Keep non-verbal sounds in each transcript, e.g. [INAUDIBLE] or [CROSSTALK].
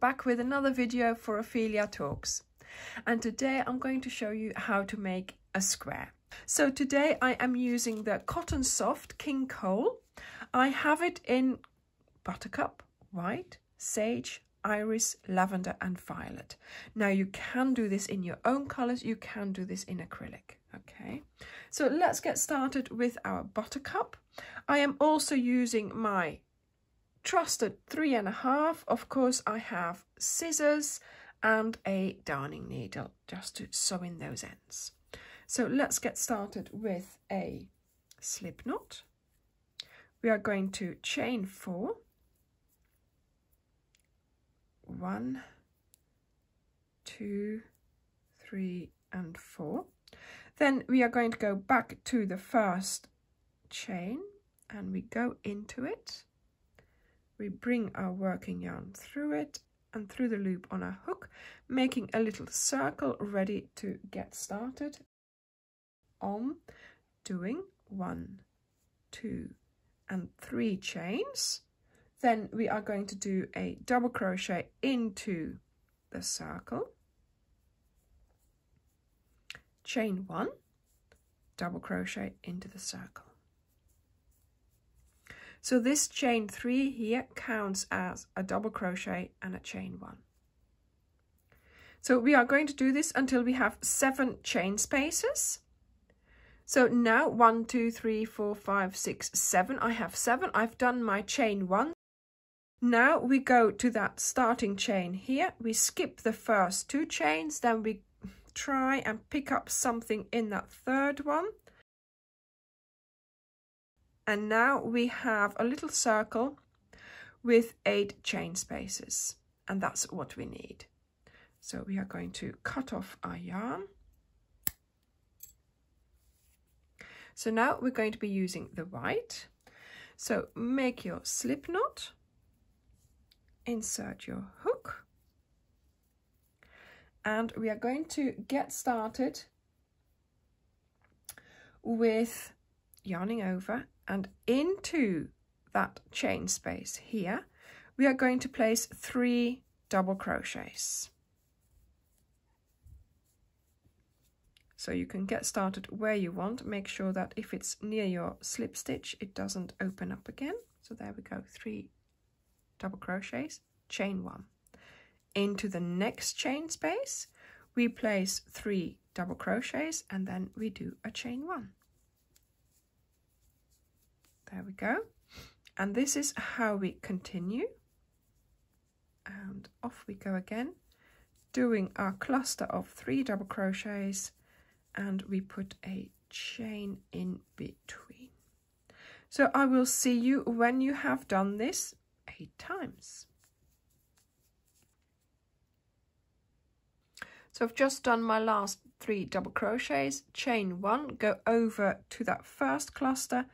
Back with another video for Ophelia Talks. And today I'm going to show you how to make a square. So today I am using the Cotton Soft King Cole. I have it in buttercup, white, sage, iris, lavender and violet. Now you can do this in your own colours, you can do this in acrylic. Okay, so let's get started with our buttercup. I am also using my trusted three and a half. Of course, I have scissors and a darning needle just to sew in those ends. So let's get started with a slip knot. We are going to chain four one, two, three, and four. Then we are going to go back to the first chain and we go into it. We bring our working yarn through it and through the loop on our hook, making a little circle ready to get started. On doing one, two, and three chains. Then we are going to do a double crochet into the circle, chain one, double crochet into the circle. So this chain three here counts as a double crochet and a chain one. So we are going to do this until we have seven chain spaces. So now one, two, three, four, five, six, seven. I have seven. I've done my chain one. Now we go to that starting chain here. We skip the first two chains, then we try and pick up something in that third one. And now we have a little circle with eight chain spaces. And that's what we need. So we are going to cut off our yarn. So now we're going to be using the white. So make your slip knot insert your hook and we are going to get started with yarning over and into that chain space here we are going to place three double crochets so you can get started where you want make sure that if it's near your slip stitch it doesn't open up again so there we go three double crochets, chain one. Into the next chain space, we place three double crochets and then we do a chain one. There we go. And this is how we continue. And off we go again, doing our cluster of three double crochets and we put a chain in between. So I will see you when you have done this eight times. So I've just done my last three double crochets, chain one, go over to that first cluster.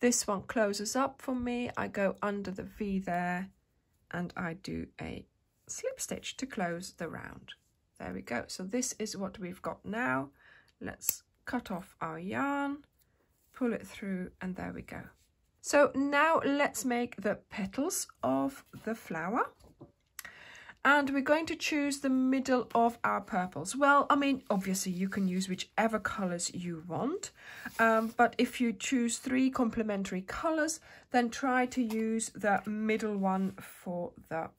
This one closes up for me. I go under the V there and I do a slip stitch to close the round. There we go. So this is what we've got now. Let's cut off our yarn, pull it through and there we go. So now let's make the petals of the flower. And we're going to choose the middle of our purples. Well, I mean, obviously you can use whichever colours you want. Um, but if you choose three complementary colours, then try to use the middle one for the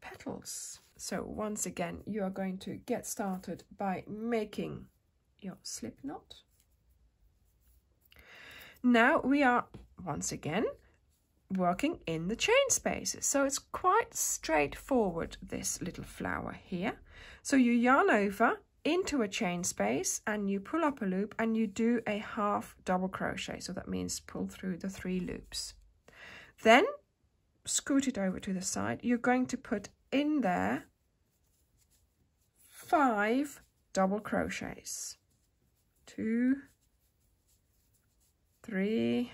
petals. So once again, you are going to get started by making your slip knot. Now we are once again working in the chain spaces. So it's quite straightforward, this little flower here. So you yarn over into a chain space and you pull up a loop and you do a half double crochet. So that means pull through the three loops. Then scoot it over to the side. You're going to put in there five double crochets. Two, three,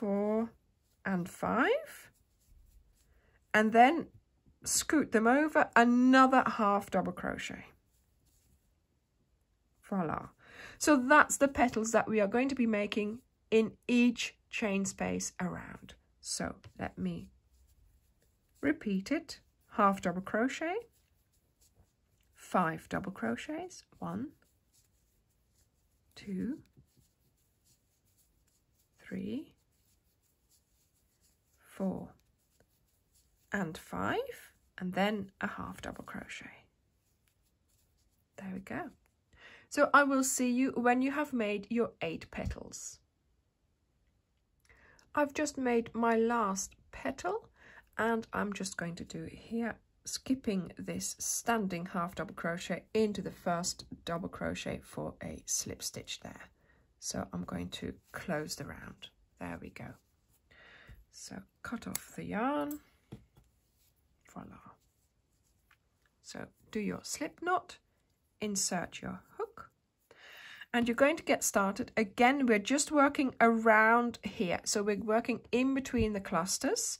four, and five. And then scoot them over another half double crochet. Voila. So that's the petals that we are going to be making in each chain space around. So let me repeat it half double crochet five double crochets one two three four and five and then a half double crochet. There we go. So I will see you when you have made your eight petals. I've just made my last petal and I'm just going to do here skipping this standing half double crochet into the first double crochet for a slip stitch there. So I'm going to close the round. There we go so cut off the yarn voila so do your slip knot insert your hook, and you're going to get started. Again, we're just working around here. So we're working in between the clusters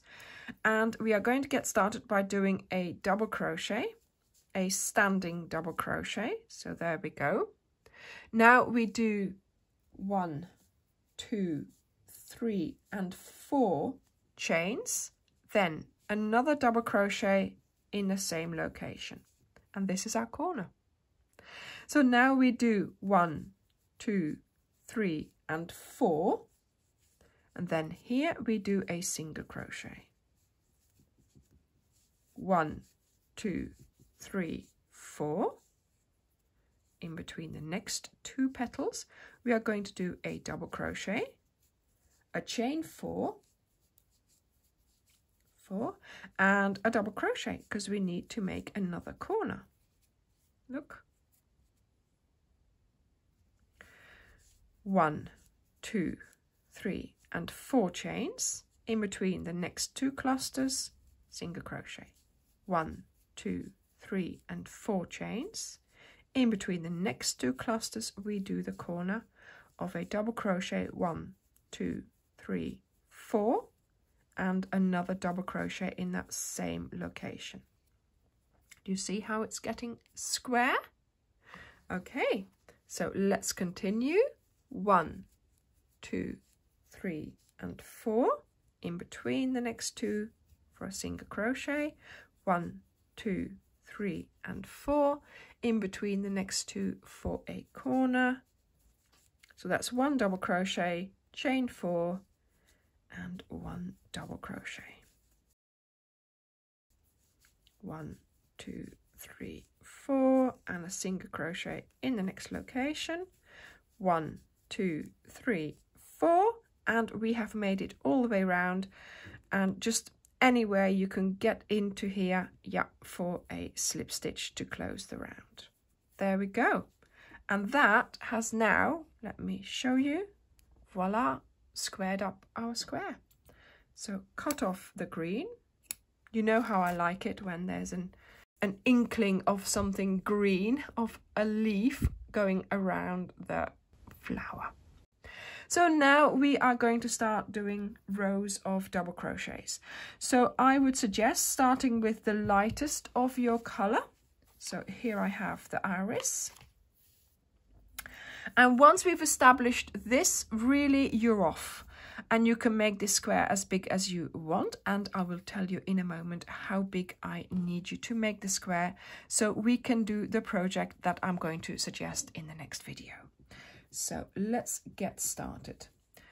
and we are going to get started by doing a double crochet, a standing double crochet. So there we go. Now we do one, two, three and four chains, then another double crochet in the same location. And this is our corner. So now we do one, two, three, and four. And then here we do a single crochet. One, two, three, four. In between the next two petals, we are going to do a double crochet, a chain four, four, and a double crochet because we need to make another corner. Look. one, two, three, and four chains in between the next two clusters, single crochet. One, two, three, and four chains. In between the next two clusters, we do the corner of a double crochet, one, two, three, four, and another double crochet in that same location. Do you see how it's getting square? Okay, so let's continue one, two, three, and four. In between the next two for a single crochet. One, two, three, and four. In between the next two for a corner. So that's one double crochet, chain four, and one double crochet. One, two, three, four, and a single crochet in the next location. One, two, three, four, and we have made it all the way around and just anywhere you can get into here, yeah, for a slip stitch to close the round. There we go. And that has now, let me show you, voila, squared up our square. So cut off the green. You know how I like it when there's an, an inkling of something green, of a leaf going around the flower. So now we are going to start doing rows of double crochets. So I would suggest starting with the lightest of your color. So here I have the iris. And once we've established this, really you're off. And you can make this square as big as you want. And I will tell you in a moment how big I need you to make the square. So we can do the project that I'm going to suggest in the next video. So let's get started.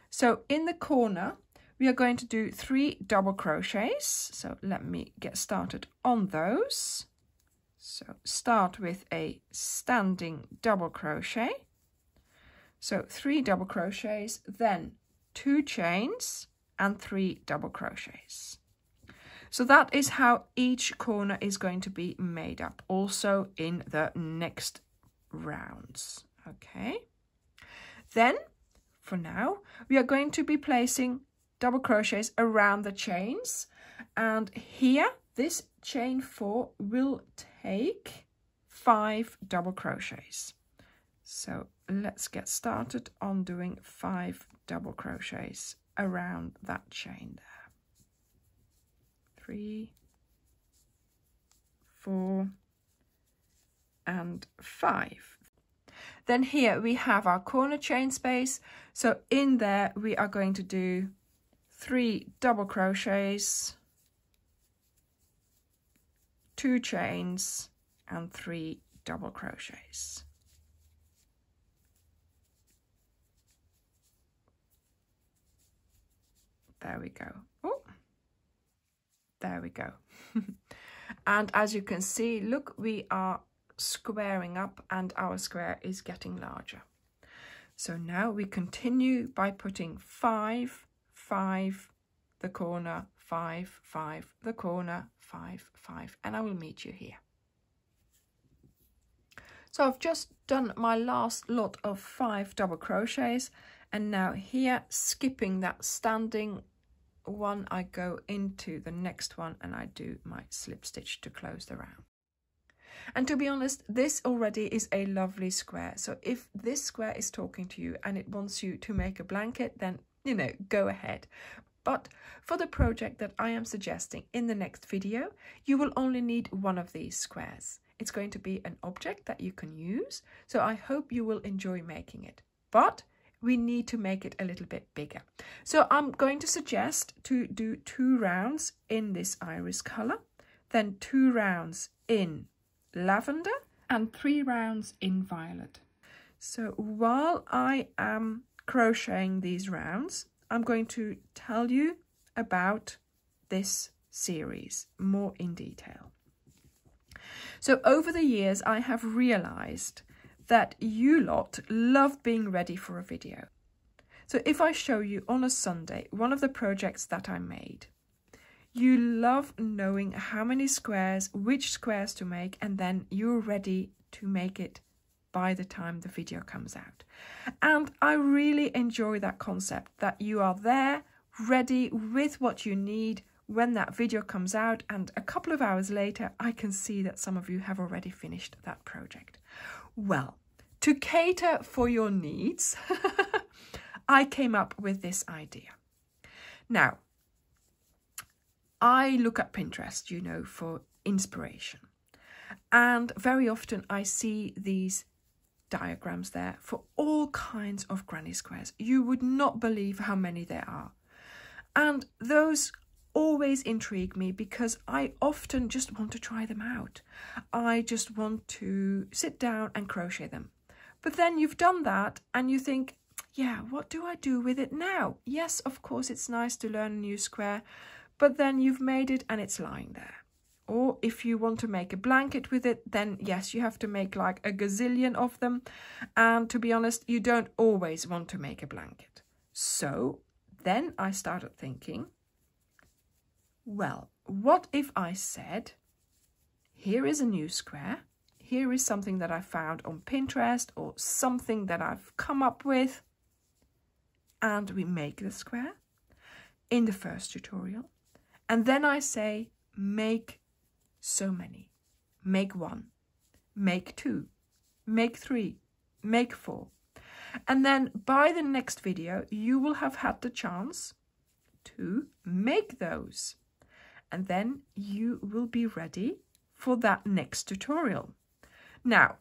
So in the corner, we are going to do three double crochets. So let me get started on those. So start with a standing double crochet. So three double crochets, then two chains and three double crochets. So that is how each corner is going to be made up, also in the next rounds. Okay. Then, for now, we are going to be placing double crochets around the chains. And here, this chain four will take five double crochets. So let's get started on doing five double crochets around that chain there. Three, four, and five. Then here we have our corner chain space. So in there we are going to do three double crochets two chains and three double crochets. There we go. Oh, there we go. [LAUGHS] and as you can see, look, we are squaring up and our square is getting larger. So now we continue by putting five, five, the corner, five, five, the corner, five, five, and I will meet you here. So I've just done my last lot of five double crochets and now here skipping that standing one I go into the next one and I do my slip stitch to close the round. And to be honest, this already is a lovely square. So if this square is talking to you and it wants you to make a blanket, then, you know, go ahead. But for the project that I am suggesting in the next video, you will only need one of these squares. It's going to be an object that you can use, so I hope you will enjoy making it. But we need to make it a little bit bigger. So I'm going to suggest to do two rounds in this iris color, then two rounds in lavender and three rounds in violet. So while I am crocheting these rounds, I'm going to tell you about this series more in detail. So over the years, I have realized that you lot love being ready for a video. So if I show you on a Sunday one of the projects that I made, you love knowing how many squares, which squares to make, and then you're ready to make it by the time the video comes out. And I really enjoy that concept that you are there, ready with what you need when that video comes out and a couple of hours later I can see that some of you have already finished that project. Well, to cater for your needs, [LAUGHS] I came up with this idea. Now, I look at Pinterest, you know, for inspiration. And very often I see these diagrams there for all kinds of granny squares. You would not believe how many there are. And those always intrigue me because I often just want to try them out. I just want to sit down and crochet them. But then you've done that and you think, yeah, what do I do with it now? Yes, of course, it's nice to learn a new square, but then you've made it and it's lying there. Or if you want to make a blanket with it, then yes, you have to make like a gazillion of them. And to be honest, you don't always want to make a blanket. So then I started thinking, well, what if I said, here is a new square here is something that I found on Pinterest or something that I've come up with. And we make the square in the first tutorial. And then I say, make so many. Make one, make two, make three, make four. And then by the next video, you will have had the chance to make those. And then you will be ready for that next tutorial. Now,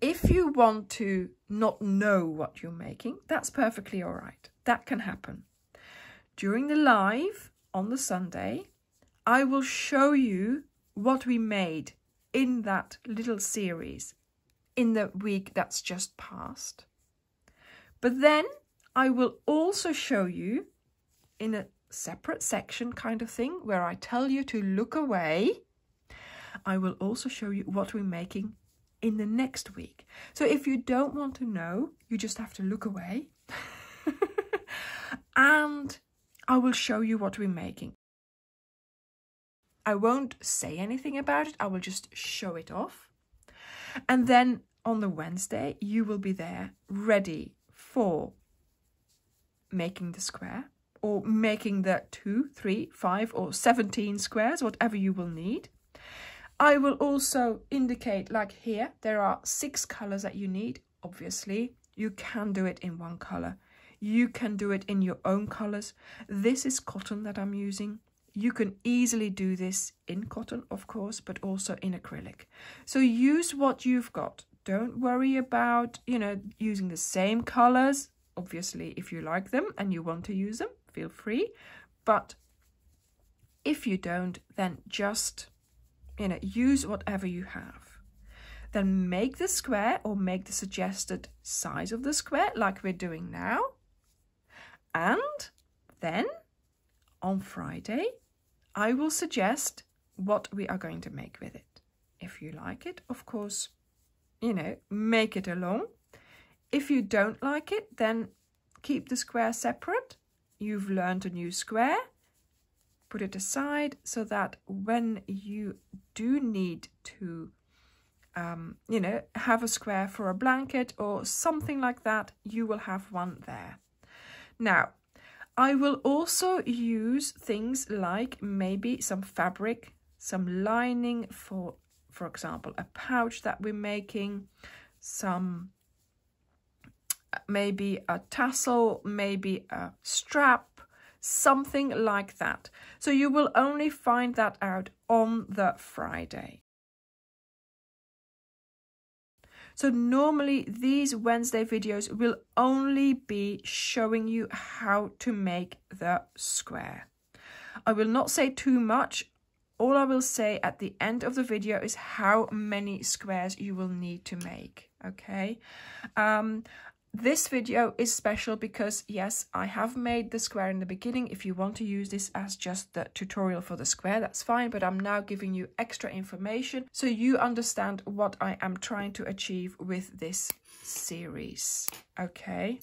if you want to not know what you're making, that's perfectly all right. That can happen. During the live on the Sunday, I will show you what we made in that little series in the week that's just passed. But then I will also show you in a separate section kind of thing where I tell you to look away I will also show you what we're making in the next week. So if you don't want to know, you just have to look away. [LAUGHS] and I will show you what we're making. I won't say anything about it, I will just show it off. And then on the Wednesday, you will be there ready for making the square or making the two, three, five, or 17 squares, whatever you will need. I will also indicate, like here, there are six colors that you need. Obviously, you can do it in one color. You can do it in your own colors. This is cotton that I'm using. You can easily do this in cotton, of course, but also in acrylic. So use what you've got. Don't worry about, you know, using the same colors. Obviously, if you like them and you want to use them, feel free. But if you don't, then just you know, use whatever you have. Then make the square or make the suggested size of the square like we're doing now. And then on Friday, I will suggest what we are going to make with it. If you like it, of course, you know, make it along. If you don't like it, then keep the square separate. You've learned a new square. Put it aside so that when you do need to, um, you know, have a square for a blanket or something like that, you will have one there. Now, I will also use things like maybe some fabric, some lining for for example, a pouch that we're making, some maybe a tassel, maybe a strap, something like that. So you will only find that out on the Friday. So normally these Wednesday videos will only be showing you how to make the square. I will not say too much all I will say at the end of the video is how many squares you will need to make, okay? Um, this video is special because, yes, I have made the square in the beginning. If you want to use this as just the tutorial for the square, that's fine. But I'm now giving you extra information so you understand what I am trying to achieve with this series, okay?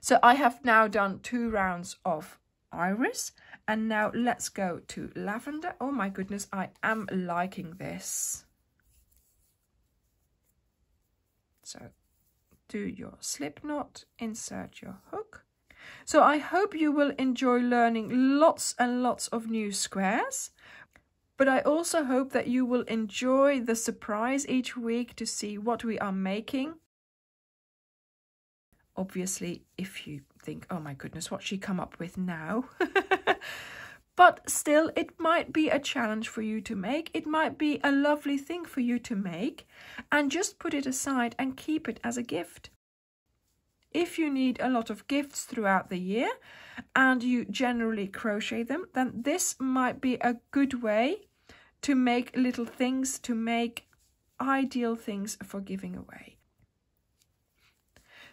So I have now done two rounds of iris and now let's go to lavender. Oh my goodness, I am liking this. So do your slip knot, insert your hook. So I hope you will enjoy learning lots and lots of new squares. But I also hope that you will enjoy the surprise each week to see what we are making. Obviously, if you think, oh my goodness, what she come up with now? [LAUGHS] But still, it might be a challenge for you to make. It might be a lovely thing for you to make and just put it aside and keep it as a gift. If you need a lot of gifts throughout the year and you generally crochet them, then this might be a good way to make little things, to make ideal things for giving away.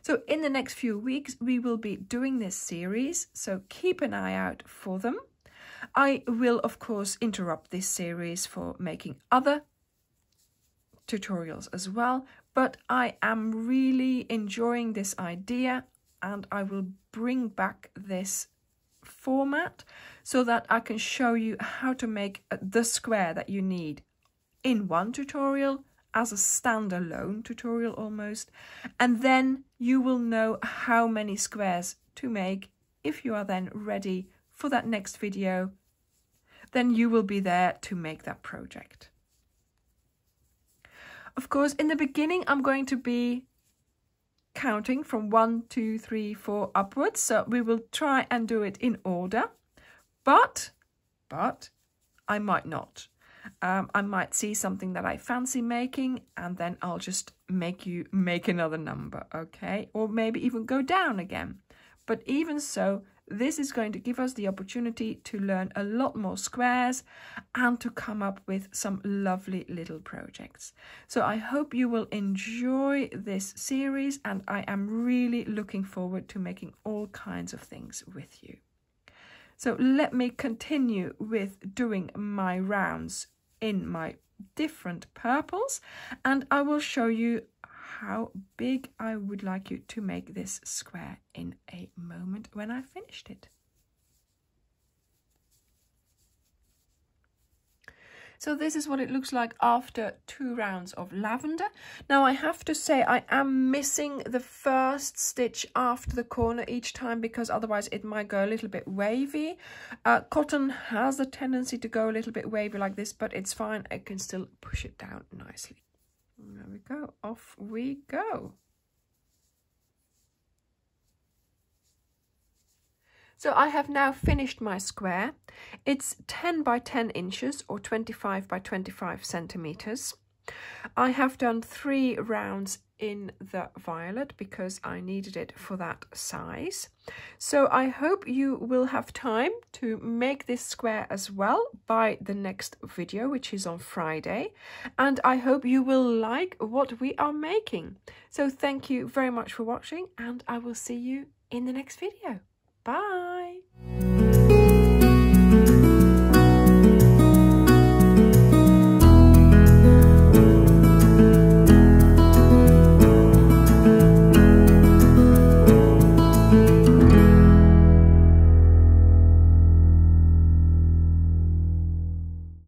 So in the next few weeks, we will be doing this series, so keep an eye out for them. I will, of course, interrupt this series for making other tutorials as well, but I am really enjoying this idea and I will bring back this format so that I can show you how to make uh, the square that you need in one tutorial as a standalone tutorial almost and then you will know how many squares to make if you are then ready for that next video, then you will be there to make that project. Of course, in the beginning, I'm going to be counting from one, two, three, four upwards. So we will try and do it in order, but, but I might not. Um, I might see something that I fancy making and then I'll just make you make another number, okay? Or maybe even go down again. But even so, this is going to give us the opportunity to learn a lot more squares and to come up with some lovely little projects. So I hope you will enjoy this series and I am really looking forward to making all kinds of things with you. So let me continue with doing my rounds in my different purples and I will show you how big I would like you to make this square in a moment when I finished it. So this is what it looks like after two rounds of lavender. Now I have to say I am missing the first stitch after the corner each time because otherwise it might go a little bit wavy. Uh, cotton has a tendency to go a little bit wavy like this, but it's fine. I can still push it down nicely. There we go. Off we go. So I have now finished my square. It's 10 by 10 inches or 25 by 25 centimeters. I have done three rounds in the violet because I needed it for that size. So I hope you will have time to make this square as well by the next video, which is on Friday. And I hope you will like what we are making. So thank you very much for watching and I will see you in the next video. Bye!